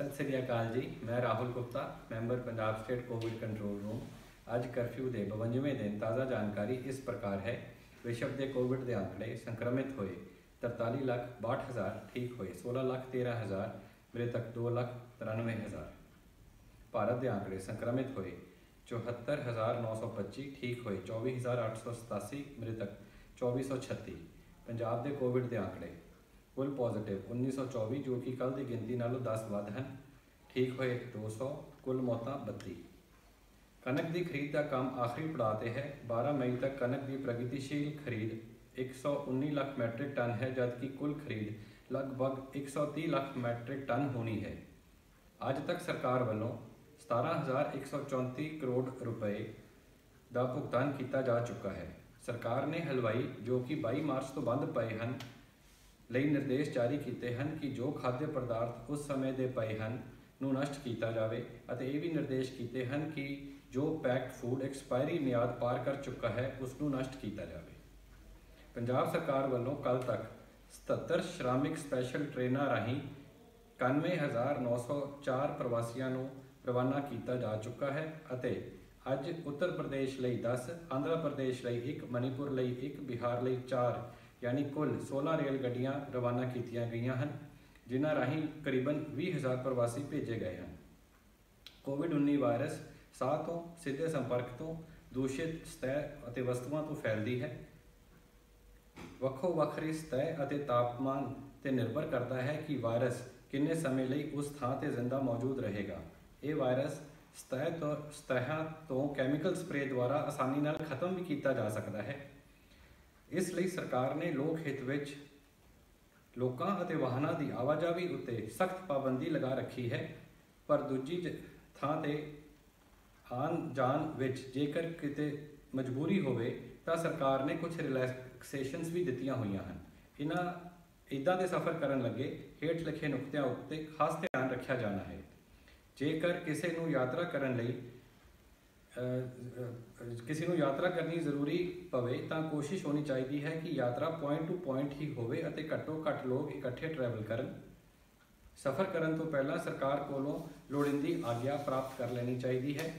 ਸਤਿ ਸ੍ਰੀ ਅਕਾਲ ਜੀ, ਮੈਂ Rahul Gupta, member Punjab state Covid control room. ਅੱਜ ਕਰਫਿਊ ਦੇ 52ਵੇਂ ਦਿਨ ਤਾਜ਼ਾ ਜਾਣਕਾਰੀ ਇਸ ਪ੍ਰਕਾਰ ਹੈ। ਵਿਸ਼ਵ ਦੇ ਕੋਵਿਡ ਦੇ ਅੰਕੜੇ ਸੰਕਰਮਿਤ ਹੋਏ 43 ਲੱਖ 62 ਹਜ਼ਾਰ ਠੀਕ ਹੋਏ 16 ਲੱਖ 13 ਹਜ਼ਾਰ, ਮ੍ਰਿਤਕ 2 ਲੱਖ 93 ਹਜ਼ਾਰ। ਭਾਰਤ ਦੇ ਅੰਕੜੇ ਸੰਕਰਮਿਤ ਹੋਏ 74925 ਠੀਕ ਹੋਏ 24887 ਮ੍ਰਿਤਕ 2436 ਪੰਜਾਬ ਦੇ ਕੋਵਿਡ ਦੇ ਅੰਕੜੇ ਕੁੱਲ ਪੋਜ਼ਿਟਿਵ। 1924 ਜੋ ਕਿ ਕੱਲ ਦੀ ਗਿਣਤੀ ਨਾਲੋਂ 10 ਵੱਧ ਹਨ ਠੀਕ ਹੋਏ 200 ਕੁੱਲ ਮੌਤਾਂ 32 ਕਣਕ ਦੀ ਖਰੀਦ ਦਾ ਕੰਮ ਆਖਰੀ ਪੜਾਅ ਤੇ ਹੈ। 12 ਮਈ ਤੱਕ ਕਣਕ ਦੀ ਪ੍ਰਗਤੀਸ਼ੀਲ ਖਰੀਦ 119 ਲੱਖ ਮੈਟ੍ਰਿਕ ਟਨ ਹੈ, ਜਦਕਿ ਕੁੱਲ ਖਰੀਦ ਲਗਭਗ 130 ਲੱਖ ਮੈਟ੍ਰਿਕ ਟਨ ਹੋਣੀ ਹੈ। ਅੱਜ ਤੱਕ ਸਰਕਾਰ ਵੱਲੋਂ 17134 ਕਰੋੜ ਰੁਪਏ ਦਾ ਭੁਗਤਾਨ ਕੀਤਾ ਜਾ ਚੁੱਕਾ ਹੈ। ਸਰਕਾਰ ਨੇ ਹਲਵਾਈ, ਜੋ ਕਿ 22 ਮਾਰਚ ਤੋਂ ਬੰਦ ਪਏ ਹਨ ਲਈ ਨਿਰਦੇਸ਼ ਜਾਰੀ ਕੀਤੇ ਹਨ ਕਿ ਜੋ ਖਾद्य ਪਦਾਰਥ ਉਸ ਸਮੇਂ ਦੇ ਪਏ ਹਨ, ਨੂੰ ਨਸ਼ਟ ਕੀਤਾ ਜਾਵੇ ਅਤੇ ਇਹ ਵੀ ਨਿਰਦੇਸ਼ ਕੀਤੇ ਹਨ ਕਿ ਜੋ ਪੈਕਡ ਫੂਡ ਐਕਸਪਾਇਰੀ ਮਿਆਦ ਪਾਰ ਕਰ ਚੁੱਕਾ ਹੈ ਉਸ ਨੂੰ ਨਸ਼ਟ ਕੀਤਾ ਜਾਵੇ। ਪੰਜਾਬ ਸਰਕਾਰ ਵੱਲੋਂ ਕੱਲ ਤੱਕ 77 ਸ਼੍ਰਮਿਕ ਸਪੈਸ਼ਲ ਟ੍ਰੇਨਾਂ ਰਾਹੀਂ 91904 ਪ੍ਰਵਾਸੀਆਂ ਨੂੰ ਰਵਾਨਾ ਕੀਤਾ ਜਾ ਚੁੱਕਾ ਹੈ ਅਤੇ ਅੱਜ ਉੱਤਰ ਪ੍ਰਦੇਸ਼ ਲਈ 10 ਆਂਧਰਾ ਪ੍ਰਦੇਸ਼ ਲਈ 1 ਮਨੀਪੁਰ ਲਈ 1 ਬਿਹਾਰ ਲਈ 4 ਯਾਨੀ ਕੁੱਲ 16 ਰੇਲ ਗੱਡੀਆਂ ਰਵਾਨਾ ਕੀਤੀਆਂ ਗਈਆਂ ਹਨ, ਜਿਨ੍ਹਾਂ ਰਾਹੀਂ ਕਰੀਬਨ 20000 ਪ੍ਰਵਾਸੀ ਭੇਜੇ ਗਏ ਹਨ। ਕੋਵਿਡ-19 ਵਾਇਰਸ ਸਾਹ ਤੋਂ ਸਿੱਧੇ ਸੰਪਰਕ ਤੋਂ ਦੂਸ਼ਿਤ ਸਤਹ ਅਤੇ ਵਸਤੂਆਂ ਤੋਂ ਫੈਲਦੀ ਹੈ। ਵੱਖੋ ਵੱਖਰੀ ਸਤਹ ਅਤੇ ਤਾਪਮਾਨ ਤੇ ਨਿਰਭਰ ਕਰਦਾ ਹੈ ਕਿ ਵਾਇਰਸ ਕਿੰਨੇ ਸਮੇਂ ਲਈ ਉਸ ਥਾਂ ਤੇ ਜ਼ਿੰਦਾ ਮੌਜੂਦ ਰਹੇਗਾ। ਇਹ ਵਾਇਰਸ ਸਤਹ ਤੋਂ, ਸਤਹਾਂ ਤੋਂ ਕੈਮੀਕਲ ਸਪਰੇਅ ਦੁਆਰਾ ਆਸਾਨੀ ਨਾਲ ਖਤਮ ਵੀ ਕੀਤਾ ਜਾ ਸਕਦਾ ਹੈ। ਇਸ ਲਈ ਸਰਕਾਰ ਨੇ ਲੋਕ ਹਿੱਤ ਵਿੱਚ ਲੋਕਾਂ ਅਤੇ ਵਾਹਨਾਂ ਦੀ ਆਵਾਜਾਈ ਉੱਤੇ ਸਖਤ ਪਾਬੰਦੀ ਲਗਾ ਰੱਖੀ ਹੈ, ਪਰ ਦੂਜੀ ਥਾਂ ਤੇ ਆਨ ਜਾਣ ਵਿੱਚ ਜੇਕਰ ਕਿਤੇ ਮਜਬੂਰੀ ਹੋਵੇ, ਤਾਂ ਸਰਕਾਰ ਨੇ ਕੁਝ ਰਿਲੈਕਸੇਸ਼ਨਸ ਵੀ ਦਿੱਤੀਆਂ ਹੋਈਆਂ ਹਨ। ਇਹਨਾਂ ਇਦਾਂ ਦੇ ਸਫ਼ਰ ਕਰਨ ਲੱਗੇ ਹੇਠ ਲਿਖੇ ਨੁਕਤਿਆਂ ਉੱਤੇ ਖਾਸ ਧਿਆਨ ਰੱਖਿਆ ਜਾਣਾ ਹੈ। ਜੇਕਰ ਕਿਸੇ ਨੂੰ ਯਾਤਰਾ ਕਰਨ ਲਈ ਕਿਸੇ ਨੂੰ ਯਾਤਰਾ ਕਰਨੀ ਜ਼ਰੂਰੀ ਪਵੇ ਤਾਂ ਕੋਸ਼ਿਸ਼ ਹੋਣੀ ਚਾਹੀਦੀ ਹੈ ਕਿ ਯਾਤਰਾ ਪੁਆਇੰਟ ਟੂ ਪੁਆਇੰਟ ਹੀ ਹੋਵੇ ਅਤੇ ਘੱਟੋ ਘੱਟ ਲੋਕ ਇਕੱਠੇ ਟਰੈਵਲ ਕਰਨ। ਸਫ਼ਰ ਕਰਨ ਤੋਂ ਪਹਿਲਾਂ ਸਰਕਾਰ ਕੋਲੋਂ ਲੋੜੀਂਦੀ ਆਗਿਆ ਪ੍ਰਾਪਤ ਕਰ ਲੈਣੀ ਚਾਹੀਦੀ ਹੈ।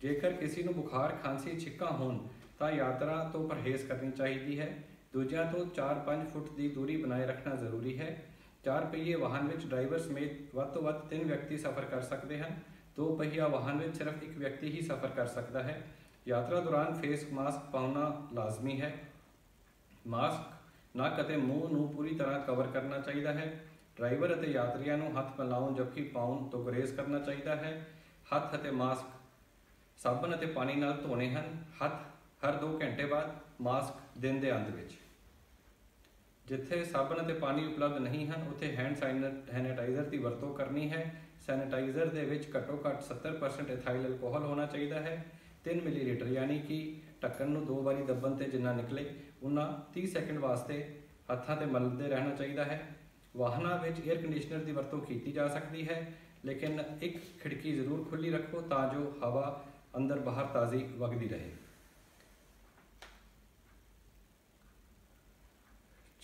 ਜੇਕਰ ਕਿਸੇ ਨੂੰ ਬੁਖਾਰ, ਖਾਂਸੀ, ਛਿੱਕਾਂ ਹੋਣ ਤਾਂ ਯਾਤਰਾ ਤੋਂ ਪਰਹੇਜ਼ ਕਰਨੀ ਚਾਹੀਦੀ ਹੈ। ਦੂਜਿਆਂ ਤੋਂ 4-5 ਫੁੱਟ ਦੀ ਦੂਰੀ ਬਣਾਏ ਰੱਖਣਾ ਜ਼ਰੂਰੀ ਹੈ। ਚਾਰ ਪਹੀਏ ਵਾਹਨ ਵਿੱਚ ਡਰਾਈਵਰ ਸਮੇਤ ਵੱਧ ਤੋਂ ਵੱਧ ਤਿੰਨ ਵਿਅਕਤੀ ਸਫ਼ਰ ਕਰ ਸਕਦੇ ਹਨ। ਦੋ ਪਹੀਆ ਵਾਹਨ ਵਿੱਚ ਸਿਰਫ ਇੱਕ ਵਿਅਕਤੀ ਹੀ ਸਫ਼ਰ ਕਰ ਸਕਦਾ ਹੈ। ਯਾਤਰਾ ਦੌਰਾਨ ਫੇਸ ਮਾਸਕ ਪਾਉਣਾ ਲਾਜ਼ਮੀ ਹੈ। ਮਾਸਕ ਨੱਕ ਅਤੇ ਮੂੰਹ ਨੂੰ ਪੂਰੀ ਤਰ੍ਹਾਂ ਕਵਰ ਕਰਨਾ ਚਾਹੀਦਾ ਹੈ। ਡਰਾਈਵਰ ਅਤੇ ਯਾਤਰੀਆਂ ਨੂੰ ਹੱਥ ਮਿਲਾਉਣ ਜਦਕਿ ਪਾਉਣ ਤੋਂ ਗੁਰੇਜ਼ ਕਰਨਾ ਚਾਹੀਦਾ ਹੈ। ਹੱਥ ਅਤੇ ਮਾਸਕ ਸਾਬਣ ਅਤੇ ਪਾਣੀ ਨਾਲ ਧੋਣੇ ਹਨ। ਹੱਥ, ਹਰ 2 ਘੰਟੇ ਬਾਅਦ ਮਾਸਕ ਦਿਨ ਦੇ ਅੰਤ ਵਿੱਚ। ਜਿੱਥੇ ਸਾਬਣ ਅਤੇ ਪਾਣੀ ਉਪਲਬਧ ਨਹੀਂ ਹਨ, ਉੱਥੇ ਹੈਂਡ ਸੈਨੀਟਾਈਜ਼ਰ ਦੀ ਵਰਤੋਂ ਕਰਨੀ ਹੈ। ਸੈਨੀਟਾਈਜ਼ਰ ਦੇ ਵਿੱਚ ਘੱਟੋ ਘੱਟ 70% ਇਥਾਈਲ ਅਲਕੋਹਲ ਹੋਣਾ ਚਾਹੀਦਾ ਹੈ। 3 ਮਿਲੀਲੀਟਰ ਯਾਨੀ ਕਿ ਢੱਕਣ ਨੂੰ ਦੋ ਵਾਰੀ ਦੱਬਣ ਤੇ ਜਿੰਨਾ ਨਿਕਲੇ ਉਹਨਾਂ 30 ਸੈਕਿੰਡ ਵਾਸਤੇ ਹੱਥਾਂ ਤੇ ਮਲਦੇ ਰਹਿਣਾ ਚਾਹੀਦਾ ਹੈ। ਵਾਹਨਾਂ ਵਿੱਚ 에ਅਰ ਕੰਡੀਸ਼ਨਰ ਦੀ ਵਰਤੋਂ ਕੀਤੀ ਜਾ ਸਕਦੀ ਹੈ, ਲੇਕਿਨ ਇੱਕ ਖਿੜਕੀ ਜ਼ਰੂਰ ਖੁੱਲੀ ਰੱਖੋ ਤਾਂ ਜੋ ਹਵਾ ਅੰਦਰ ਬਾਹਰ ਤਾਜ਼ੀ ਵਗਦੀ ਰਹੇ।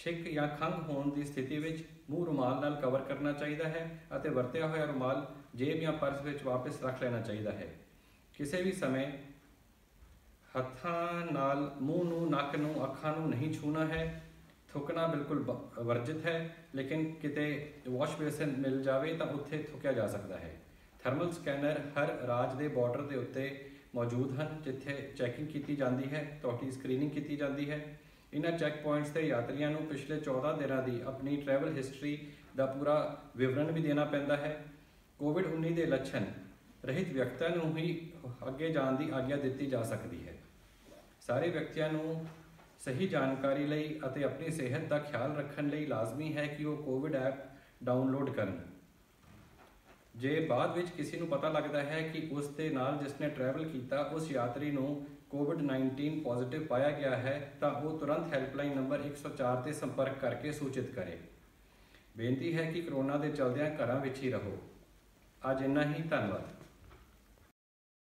ਛਿੱਕ ਜਾਂ ਖੰਘ ਹੋਣ ਦੀ ਸਥਿਤੀ ਵਿੱਚ ਮੂੰਹ ਰੁਮਾਲ ਨਾਲ ਕਵਰ ਕਰਨਾ ਚਾਹੀਦਾ ਹੈ ਅਤੇ ਵਰਤਿਆ ਹੋਇਆ ਰੁਮਾਲ ਜੇਬ ਜਾਂ ਪਰਸ ਵਿੱਚ ਵਾਪਸ ਰੱਖ ਲੈਣਾ ਚਾਹੀਦਾ ਹੈ। ਕਿਸੇ ਵੀ ਸਮੇਂ ਹੱਥਾਂ ਨਾਲ ਮੂੰਹ ਨੂੰ, ਨੱਕ ਨੂੰ, ਅੱਖਾਂ ਨੂੰ ਨਹੀਂ ਛੂਣਾ ਹੈ। ਥੁੱਕਣਾ ਬਿਲਕੁਲ ਵਰਜਿਤ ਹੈ, ਲੇਕਿਨ ਕਿਤੇ ਵਾਸ਼ ਬੇਸਿਨ ਮਿਲ ਜਾਵੇ ਤਾਂ ਉੱਥੇ ਥੁੱਕਿਆ ਜਾ ਸਕਦਾ ਹੈ। ਥਰਮਲ ਸਕੈਨਰ ਹਰ ਰਾਜ ਦੇ ਬਾਰਡਰ ਦੇ ਉੱਤੇ ਮੌਜੂਦ ਹਨ, ਜਿੱਥੇ ਚੈਕਿੰਗ ਕੀਤੀ ਜਾਂਦੀ ਹੈ, ਤੁਹਾਡੀ ਸਕਰੀਨਿੰਗ ਕੀਤੀ ਜਾਂਦੀ ਹੈ। ਇਹਨਾਂ ਚੈੱਕ ਪੁਆਇੰਟਸ ਤੇ ਯਾਤਰੀਆਂ ਨੂੰ ਪਿਛਲੇ 14 ਦਿਨਾਂ ਦੀ ਆਪਣੀ ਟਰੈਵਲ ਹਿਸਟਰੀ ਦਾ ਪੂਰਾ ਵਿਵਰਣ ਵੀ ਦੇਣਾ ਪੈਂਦਾ ਹੈ। ਕੋਵਿਡ-19 ਦੇ ਲੱਛਣ ਰਹਿਤ ਵਿਅਕਤੀਆਂ ਨੂੰ ਹੀ ਅੱਗੇ ਜਾਣ ਦੀ ਆਗਿਆ ਦਿੱਤੀ ਜਾ ਸਕਦੀ ਹੈ। ਸਾਰੇ ਵਿਅਕਤੀਆਂ ਨੂੰ ਸਹੀ ਜਾਣਕਾਰੀ ਲਈ ਅਤੇ ਆਪਣੀ ਸਿਹਤ ਦਾ ਖਿਆਲ ਰੱਖਣ ਲਈ ਲਾਜ਼ਮੀ ਹੈ ਕਿ ਉਹ ਕੋਵਿਡ ਐਪ ਡਾਊਨਲੋਡ ਕਰਨ। ਜੇ ਬਾਅਦ ਵਿੱਚ ਕਿਸੇ ਨੂੰ ਪਤਾ ਲੱਗਦਾ ਹੈ ਕਿ ਉਸ ਦੇ ਨਾਲ ਜਿਸ ਨੇ ਟਰੈਵਲ ਕੀਤਾ, ਉਸ ਯਾਤਰੀ ਨੂੰ ਕੋਵਿਡ-19 ਪੋਜ਼ਿਟਿਵ ਪਾਇਆ ਗਿਆ ਹੈ, ਤਾਂ ਉਹ ਤੁਰੰਤ ਹੈਲਪਲਾਈਨ ਨੰਬਰ 104 ਤੇ ਸੰਪਰਕ ਕਰਕੇ ਸੂਚਿਤ ਕਰੇ। ਬੇਨਤੀ ਹੈ ਕਿ ਕਰੋਨਾ ਦੇ ਚਲਦਿਆਂ ਘਰਾਂ ਵਿੱਚ ਹੀ ਰਹੋ। ਅੱਜ ਇੰਨਾ ਹੀ, ਧੰਨਵਾਦ।